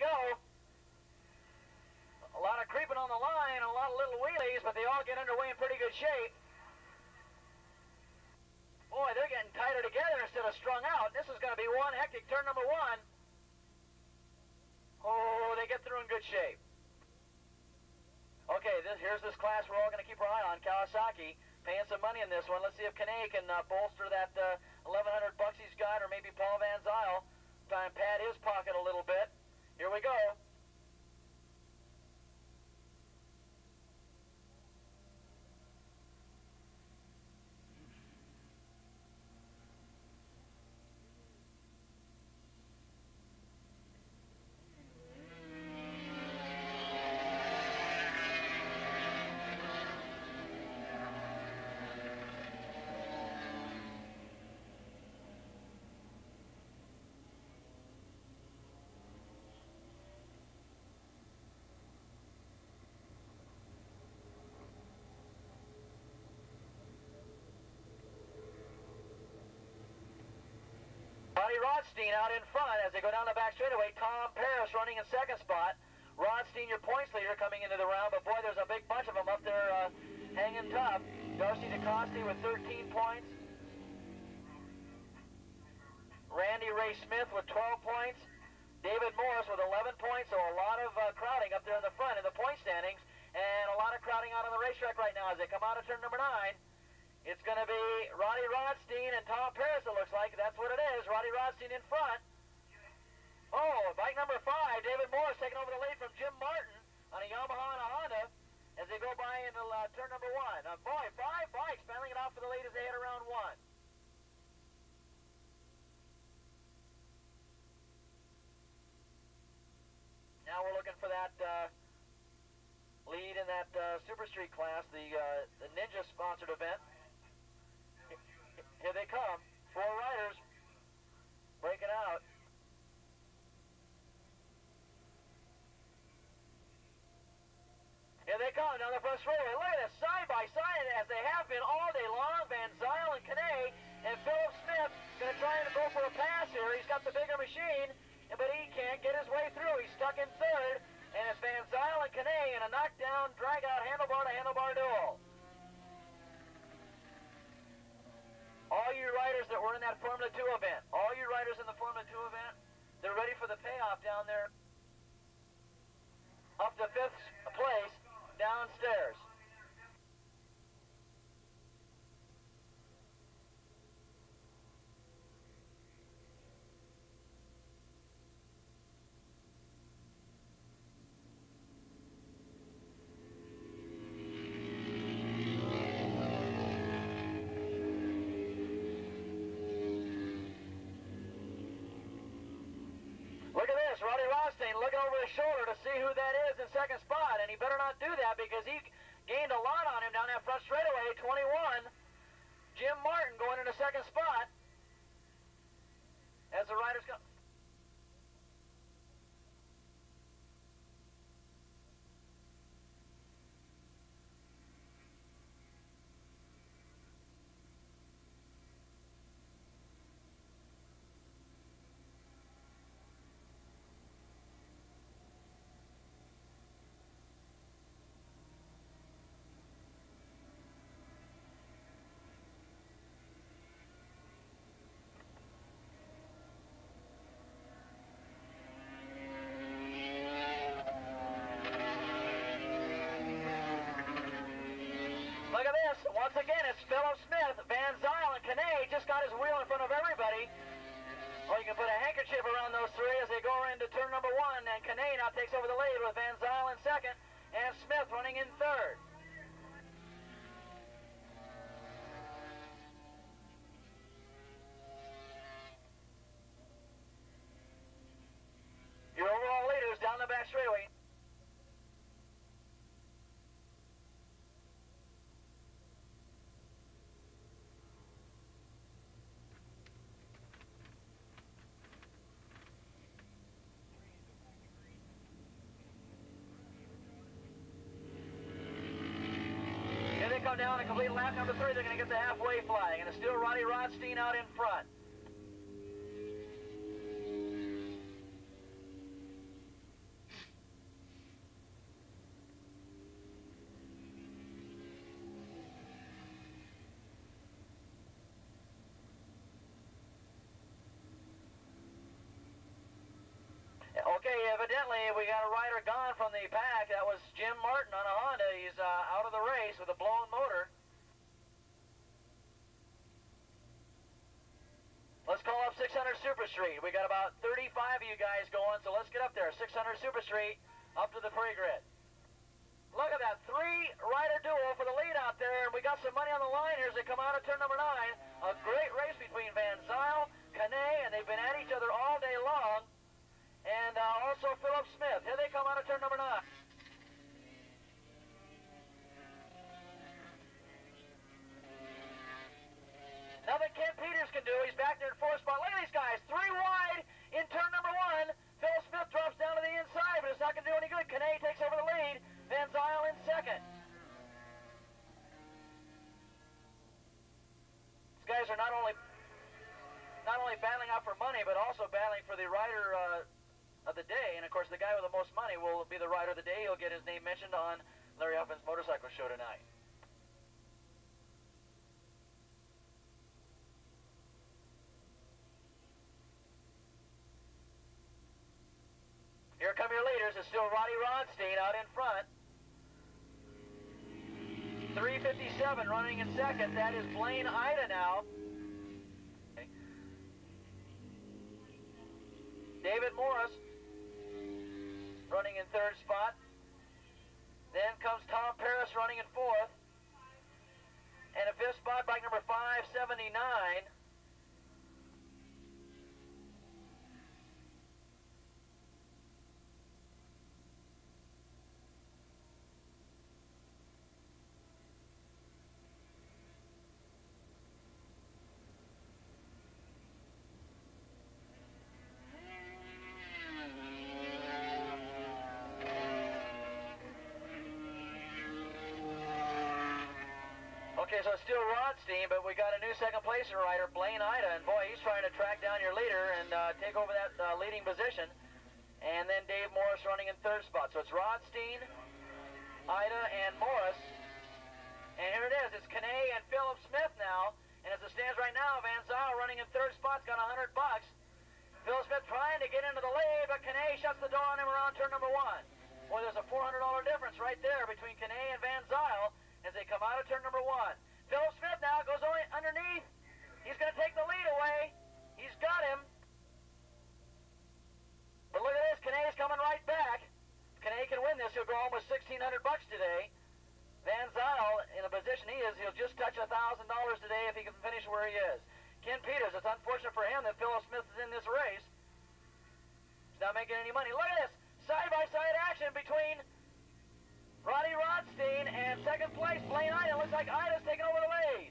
go. A lot of creeping on the line, a lot of little wheelies, but they all get underway in pretty good shape. Boy, they're getting tighter together instead of strung out. This is going to be one hectic turn number one. Oh, they get through in good shape. Okay, this, here's this class we're all going to keep our eye on, Kawasaki. Paying some money in this one. Let's see if Kane can uh, bolster that uh, 1100 bucks he's got, or maybe Paul Van Zyl. Try and pad his pocket a little bit. Here we go. Ronnie Rodstein out in front as they go down the back straightaway. Tom Paris running in second spot. Rodstein, your points leader, coming into the round, but boy, there's a big bunch of them up there uh, hanging tough. Darcy DeCoste with 13 points. Randy Ray Smith with 12 points. David Morris with 11 points, so a lot of uh, crowding up there in the front in the point standings, and a lot of crowding out on the racetrack right now as they come out of turn number nine. It's going to be Roddy Rodstein and Tom Paris, it looks like. That's what it is. Roddy Rodstein in front. Oh, bike number five, David Morris taking over the lead from Jim Martin on a Yamaha and a Honda as they go by into uh, turn number one. Uh, boy, five bikes battling it out for the lead as they head around one. Now we're looking for that uh, lead in that uh, Super Street class, the, uh, the Ninja sponsored event. Here they come. Four riders breaking out. Here they come down the front straightaway. Look at this, side by side, as they have been all day long. Van Zyl and Kane and Philip Smith going to try and go for a pass here. He's got the bigger machine, but he can't get his way through. He's stuck in third, and it's Van Zyl and Kane in a knockdown, drag-out, handlebar-to-handlebar duel. All you riders Formula 2 event, all you riders in the Formula 2 event, they're ready for the payoff down there up to fifth place downstairs. Roddy Rodstein looking over his shoulder to see who that is in second spot, and he better not do that because he gained a lot on him down that front straightaway, 21. Jim Martin going into second spot as the riders go. Look at this. Once Smith. Van Zyl and Kane just got his wheel in front of everybody. Well, you can put a handkerchief around those three as they go into turn number one, and Kane now takes over the lead with Van Zyl in second, and Smith running in third. Come down and complete lap number three. They're going to get the halfway flag, and it's still Roddy Rodstein out in front. evidently we got a rider gone from the pack. That was Jim Martin on a Honda. He's uh, out of the race with a blown motor. Let's call up 600 Super Street. We got about 35 of you guys going, so let's get up there. 600 Super Street, up to the pre-grid. Look at that, three rider duo for the lead out there, and we got some money on the line here as they come out of turn number nine. A great race between Van Zyl, Canet, and they've been at each other all day long. And uh, also Philip Smith. Here they come out of turn number nine. Nothing Ken Peters can do. He's back there in fourth spot. Look at these guys. Three wide in turn number one. Phil Smith drops down to the inside, but it's not going to do any good. Canet takes over the lead. Van Zyl in second. These guys are not only not only battling out for money, but also battling for the rider uh, of the day. And of course, the guy with the most money will be the rider of the day. He'll get his name mentioned on Larry Huffman's motorcycle show tonight. Here come your leaders. It's still Roddy Rodstein out in front. 357 running in second. That is Blaine Ida now. David Morris running in third spot. Then comes Tom Paris running in fourth. And a fifth spot, bike number 579. Okay, so it's still Rodstein, but we got a new second place rider, Blaine Ida, and boy, he's trying to track down your leader and uh, take over that uh, leading position. And then Dave Morris running in third spot. So it's Rodstein, Ida, and Morris. And here it is. It's Canet and Philip Smith now. And as it stands right now, Van Zyl running in third spot's got 100 bucks. Phil Smith trying to get into the lead, but Canet shuts the door on him around turn number one. Boy, there's a $400 difference right there between Canet and Van Zyl as they come out of turn number one. Philip Smith now goes underneath. He's going to take the lead away. He's got him. But look at this. Canet's coming right back. If can win this, he'll go with 1600 bucks today. Van Zyl, in the position he is, he'll just touch $1,000 today if he can finish where he is. Ken Peters, it's unfortunate for him that Philip Smith is in this race. He's not making any money. Look at this. Side-by-side -side action between Roddy Rodstein and second place, Blaine Ida. Looks like Ida's taking over the lead.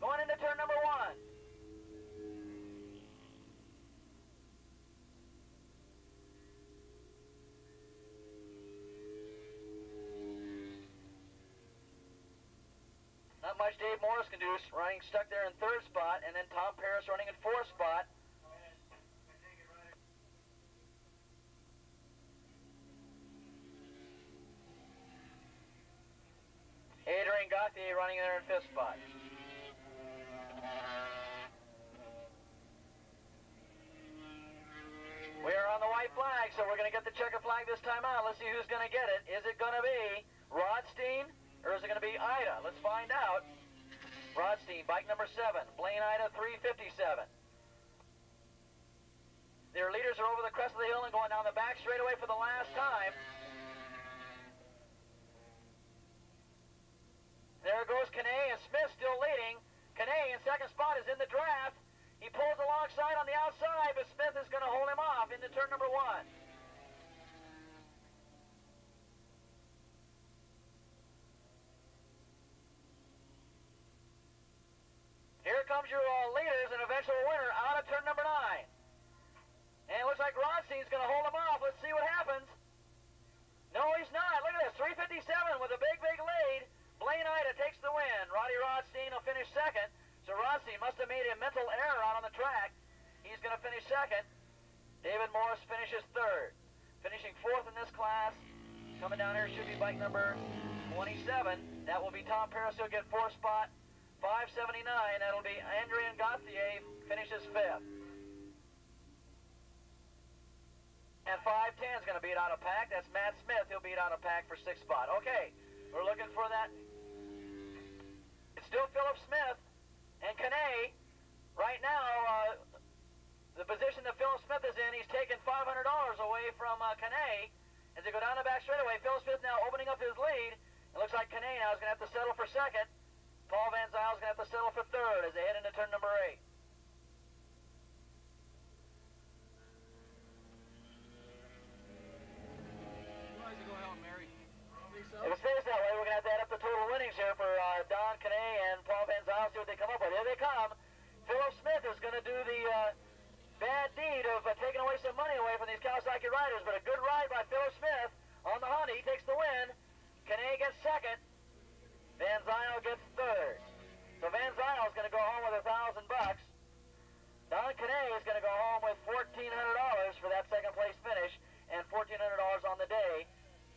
Going into turn number one. Not much Dave Morris can do, running stuck there in third spot, and then Tom Paris running in fourth spot. Running there in fifth spot. We are on the white flag, so we're going to get the checker flag this time out. Let's see who's going to get it. Is it going to be Rodstein or is it going to be Ida? Let's find out. Rodstein, bike number seven. Blaine Ida, 357. Their leaders are over the crest of the hill and going down the back straightaway for the last time. There goes Canet and Smith still leading. Canet in second spot is in the draft. He pulls alongside on the outside, but Smith is going to hold him off into turn number one. Here comes your uh, eventual winner out of turn number nine. And it looks like Rodstein's going to hold him off. Let's see what happens. No, he's not. Look at this, 357 with a big, big lead. Blaine Ida takes the win. Roddy Rodstein will finish second. So Rodstein must have made a mental error out on the track. He's going to finish second. David Morris finishes third. Finishing fourth in this class. Coming down here should be bike number 27. That will be Tom Paris. He'll get fourth spot. 579. That'll be Adrian Gauthier finishes fifth. And 510 is going to beat out of pack. That's Matt Smith. He'll beat out of pack for sixth spot. Okay, we're looking for that. It's still Philip Smith and Kane. Right now, uh, the position that Philip Smith is in, he's taken $500 away from uh, Kane. As they go down the back straightaway, Phil Smith now opening up his lead. It looks like Kane now is going to have to settle for second. Paul Van Zyl is going to have to settle for third as they head into turn number eight. If it stays that way, we're going to have to add up the total winnings here for uh, Don Kane and Paul Van Zyl, see what they come up with. Here they come. Philip Smith is going to do the uh, bad deed of uh, taking away some money away from these Kawasaki riders, but a good ride by Philip Smith on the Honda. He takes the win. Kane gets second. Van Zyl gets third. So Van Zyl is going to go home with a thousand bucks. Don Kane is going to go home with $1,400 for that second place finish and $1,400 on the day.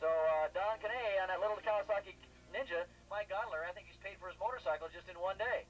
So uh, Don Kane on that little Kawasaki Ninja, Mike Godler, I think he's paid for his motorcycle just in one day.